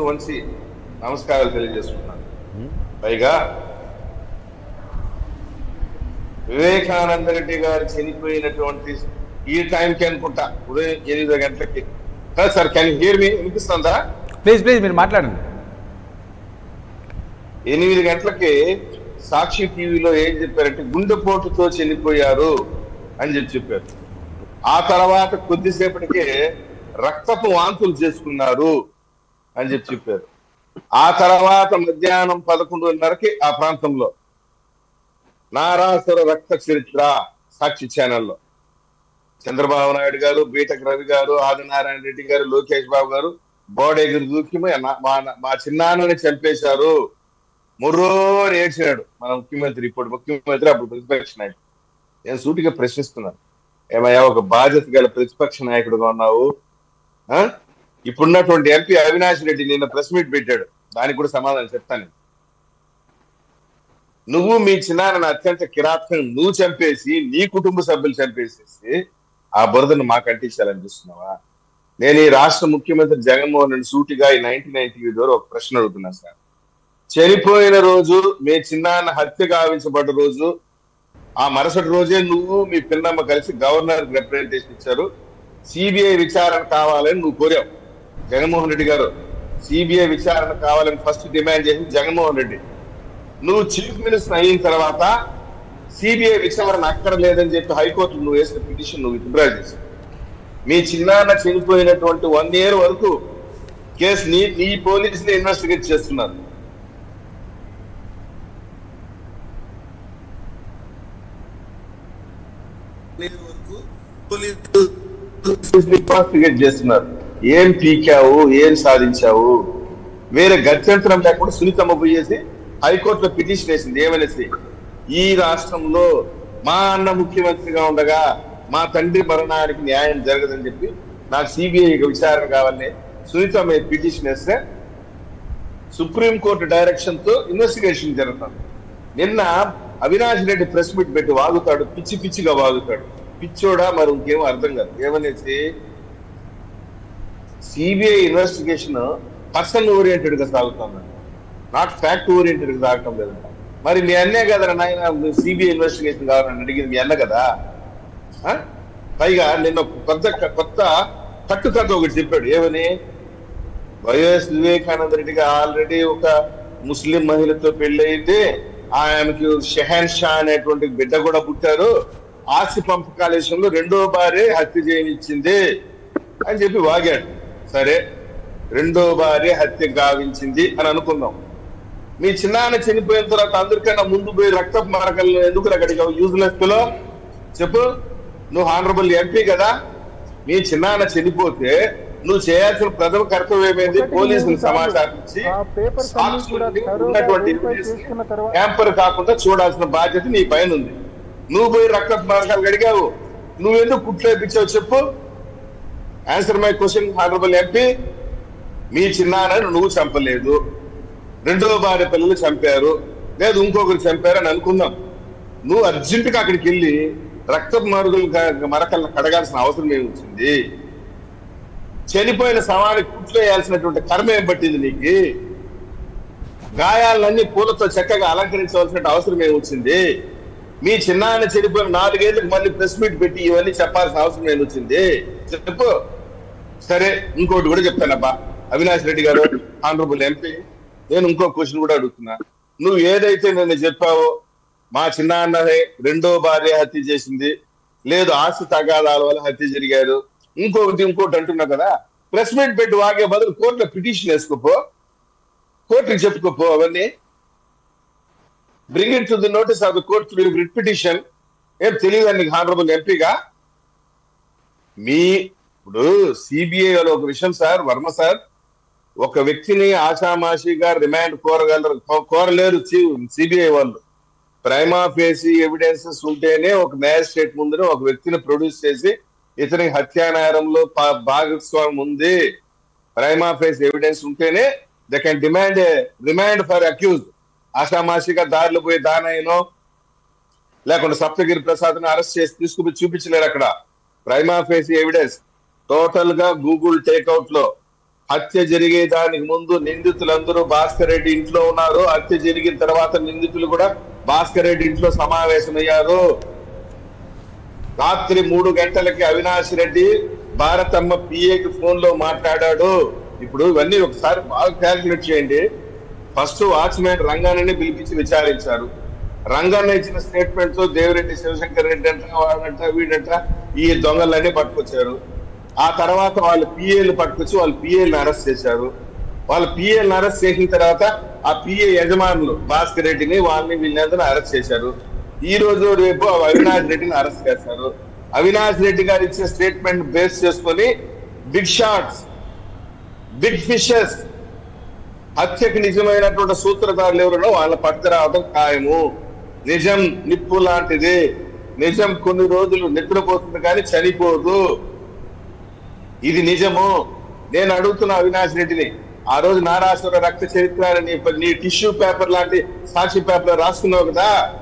వంచి నమస్కారాలు తెలియజేస్తున్నాను. పైగా వివేకానంద రెడ్డి గారు చనిపోయినటువంటి ఈ టైంకి అనుకుంటా ఉదయం ఎనిమిది గంటలకి. సార్ కెన్ హియర్ మీ వినిపిస్తుందా? ప్లీజ్ ప్లీజ్ మీరు మాట్లాడండి. ఎనిమిది గంటలకి సాక్షి టీవీలో ఏం చెప్పారంటే గుండెపోటుతో చనిపోయారు అని చెప్పి చెప్పారు. ఆ తర్వాత కొద్దిసేపటికే రక్తపు వాంతులు చేసుకున్నారు. అని చెప్పి చెప్పారు. ఆ తర్వాత మధ్యాహ్నం పదకొండున్నరకి ఆ ప్రాంతంలో నారాసుర రక్త చరిత్ర సాక్షి ఛానల్లో చంద్రబాబు నాయుడు గారు బీటక్ రవి గారు ఆదినారాయణ రెడ్డి గారు లోకేష్ బాబు గారు బోడేగిరి దూకి మా- మా చిన్నాన్నని చంపేశారు. ముర్రో ఏడ్చినాడు. మన ముఖ్యమంత్రి ఇప్పుడు ముఖ్యమంత్రి అప్పుడు ప్రతిపక్ష నాయకుడు. నేను సూటిగా ప్రశ్నిస్తున్నాను. ఏమయ్యా ఒక బాధ్యత గల ప్రతిపక్ష నాయకుడుగా ఉన్నావు? ఆ? ఇప్పుడున్నటువంటి ఎంపీ అవినాష్ రెడ్డి నిన్న ప్రెస్ మీట్ పెట్టాడు. దానికి కూడా సమాధానం చెప్తాను. నువ్వు మీ చిన్నారని అత్యంత కిరాతకం నువ్వు చంపేసి నీ కుటుంబ సభ్యులు చంపేసేసి ఆ బురదను మాకు అంటించాలనిపిస్తున్నావా నేను ఈ రాష్ట్ర ముఖ్యమంత్రి జగన్మోహన్ రెడ్డి సూటిగా ఈ నైన్టీన్ నైన్టీ ద్వారా ఒక ప్రశ్న అడుగుతున్నా సార్. చనిపోయిన రోజు మీ చిన్నాన్న హత్య గావించబడ్డ రోజు ఆ మరుసటి రోజే నువ్వు మీ పిన్నమ్మ కలిసి గవర్నర్ రిప్రజెంటేషన్ ఇచ్చారు. సిబిఐ విచారణ కావాలని నువ్వు కోరావు. జగన్మోహన్ రెడ్డి గారు సిబిఐ విచారణ కావాలని ఫస్ట్ డిమాండ్ చేసింది జగన్మోహన్ రెడ్డి. నువ్వు చీఫ్ మినిస్టర్ అయిన తర్వాత సిబిఐ విచారణ అక్కర్లేదని చెప్పి హైకోర్టు నువ్వు వేసిన పిటిషన్ నువ్వు విత్డ్రా చేసావు మీ చిన్నాన్న చనిపోయినటువంటి వన్ ఇయర్ వరకు కేసు నీ నీ పోలీసులు ఇన్వెస్టిగేట్ చేస్తున్నారు. ఇన్వెస్టిగేట్ చేస్తున్నారు. ఏం పీకావు ఏం సాధించావు? వేరే గత్యంతరం లేకుండా సునీతమ్మ పోయేసి హైకోర్టులో పిటిషన్ వేసింది ఏమనేసి? ఈ రాష్ట్రంలో మా అన్న ముఖ్యమంత్రిగా ఉండగా మా తండ్రి మరణానికి న్యాయం జరగదని చెప్పి నాకు సిబిఐ విచారణ కావాలని సునీతమ్మ పిటిషన్ వేస్తే సుప్రీంకోర్టు డైరెక్షన్తో ఇన్వెస్టిగేషన్ జరుగుతుంది. నిన్న అవినాష్ రెడ్డి ప్రెస్ మీట్ పెట్టి వాగుతాడు పిచ్చి పిచ్చిగా వాగుతాడు. పిచ్చోడా మరి ఇంకేమో అర్థం కాదు. ఏమనేసి? సిబిఐ ఇన్వెస్టిగేషన్ పర్సన్ ఓరియంటెడ్గా సాగుతుందండి నాట్ ఫ్యాక్ట్ ఓరియంటెడ్గా సాగటం లేదంట మరి మీ అన్నే కదా నాయన సిబిఐ ఇన్వెస్టిగేషన్ కావాలని అడిగింది మీ అన్న కదా? ఆ? పైగా నిన్న కొత్త కొత్త కట్టు కథ ఒకటి చెప్పాడు. ఏమని? వైఎస్ వివేకానంద రెడ్డిగా ఆల్రెడీ ఒక ముస్లిం మహిళతో పెళ్ళయింది. ఆయనకి షెహన్ షా అనేటువంటి బిడ్డ కూడా పుట్టారు. ఆస్తి పంపకాల విషయంలో రెండో భార్య హత్య చేయనిచ్చింది అని చెప్పి వాగాడు. సరే రెండో భార్య హత్య గావించింది అని అనుకుందాం. మీ చిన్నాన్న చనిపోయిన తర్వాత అందరికన్నా ముందు పోయి రక్తపు మరకలను ఎందుకు అక్కడికి యూజ్లెస్లో చెప్పు నువ్వు హానరబుల్ ఎంపీ కదా. మీ చిన్నాన్న చనిపోతే నువ్వు చేయాల్సిన ప్రథమ కర్తవ్యం ఏంది ఒకటి పోలీసులు సమాచారం ఇచ్చి ఉన్నటువంటి ట్యాంపర్ కాకుండా చూడాల్సిన బాధ్యత నీ పైన ఉంది. నువ్వు పోయి రక్త మార్గాలు అడిగావు నువ్వెందుకు కుట్లేపించావు చెప్పు. Answer my question honourable MP మీ చిన్నాన్నని నువ్వు చంపలేదు. రెండో భార్య పిల్లలు చంపారు. లేదు ఇంకొకరు చంపారు అని అనుకుందాం. నువ్వు అర్జెంటుగా అక్కడికి వెళ్ళి రక్త మరుగులు మరకలను కడగాల్సిన అవసరం ఏమి వచ్చింది? చనిపోయిన శవానికి కుట్లేయాల్సినటువంటి కర్మ ఏం పట్టింది నీకు? గాయాలన్నీ పూలతో చక్కగా అలంకరించవలసిన అవసరం ఏమి మీ మీ చిన్నాన్న చనిపోయిన నాలుగేళ్ళకు మళ్ళీ ప్రెస్ మీట్ పెట్టి ఇవన్నీ చెప్పాల్సిన అవసరం ఏమి వచ్చింది? చెప్పు. సరే ఇంకోటి కూడా చెప్తానబ్బా. అవినాష్ రెడ్డి గారు ఆనరబుల్ ఎంపీ. నేను ఇంకో క్వశ్చన్ కూడా అడుగుతున్నా. నువ్వు ఏదైతే నేను చెప్పావో మా చిన్నాన్ననే రెండో భార్య హత్య చేసింది. లేదు ఆస్తి తగాదాల వల్ల హత్య జరిగారు. ఇంకొకటి ఇంకోటి అంటున్నావు కదా. ప్రెస్ మీట్ పెట్టి వాగే బదులు కోర్టులో పిటిషన్ వేసుకోపో. కోర్టుకి చెప్పుకోపో అవన్నీ. Bring it to the notice of the court writ petition ఏం తెలియదు నీకు హానరబుల్ ఎంపీగా మీ ఇప్పుడు సిబిఐ ఒక విషయం సార్ వర్మ సార్. ఒక వ్యక్తిని ఆషామాషిగా రిమాండ్ కోరగలరు కోరలేరు సిబిఐ వాళ్ళు. ప్రైమా ఫేసి ఎవిడెన్సెస్ ఉంటేనే ఒక మ్యాజిస్ట్రేట్ ముందున ఒక వ్యక్తిని ప్రొడ్యూస్ చేసి ఇతని హత్యానేరంలో భాగస్వామ్యం ఉంది. ప్రైమా ఫేస్ ఎవిడెన్స్ ఉంటేనే they can demand remand for accused ఆషామాషిగా దారిలో పోయి దానయ్యనో లేకుండా సప్తగిరి ప్రసాద్ అరెస్ట్ చేసి తీసుకుపోయి చూపించలేరు అక్కడ. ప్రైమా ఫేసి ఎవిడెన్స్ టోటల్గా గూగుల్ టేక్అవుట్లో హత్య జరిగే దానికి ముందు నిందితులందరూ భాస్కర్ రెడ్డి ఇంట్లో ఉన్నారు. హత్య జరిగిన తర్వాత నిందితులు కూడా భాస్కర్ రెడ్డి ఇంట్లో సమావేశమయ్యారు. రాత్రి మూడు గంటలకి అవినాష్ రెడ్డి భారతమ్మ పిఏకి ఫోన్లో మాట్లాడాడు. ఇప్పుడు ఇవన్నీ ఒకసారి బాగా క్యాల్కులేట్ చేయండి. ఫస్ట్ వాచ్మెన్ రంగాన్ని పిలిపించి విచారించారు. రంగాన్న ఇచ్చిన స్టేట్మెంట్తో దేవిరెడ్డి శివశంకర్ రెడ్డి అంట వాడంట వీడంట ఈ దొంగలన్నీ పట్టుకొచ్చారు. ఆ తర్వాత వాళ్ళ పిఏలు పట్టుకొచ్చి వాళ్ళ పిఏని అరెస్ట్ చేశారు. వాళ్ళ పిఏని అరెస్ట్ చేసిన తర్వాత ఆ పిఏ యజమానులు భాస్కర్ రెడ్డిని వాళ్ళని వీళ్ళందరూ అరెస్ట్ చేశారు. ఈ రోజు రేపు అవినాష్ రెడ్డిని అరెస్ట్ చేశారు. అవినాష్ రెడ్డి గారు ఇచ్చిన స్టేట్మెంట్ బేస్ చేసుకొని బిగ్ షాట్స్ బిగ్ ఫిషెస్ హత్యకి నిజమైనటువంటి సూత్రధారులు ఎవరునో వాళ్ళ పట్టు రావడం ఖాయము. నిజం నిప్పు లాంటిది. నిజం కొన్ని రోజులు నిద్రపోతుంది కానీ చనిపోదు. ఇది నిజము. నేను అడుగుతున్న అవినాష్ రెడ్డిని ఆ రోజు నారాశ్వర రక్త చరిత్ర అని నీ టిష్యూ పేపర్ లాంటి సాక్షి పేపర్ రాసుకున్నావు కదా?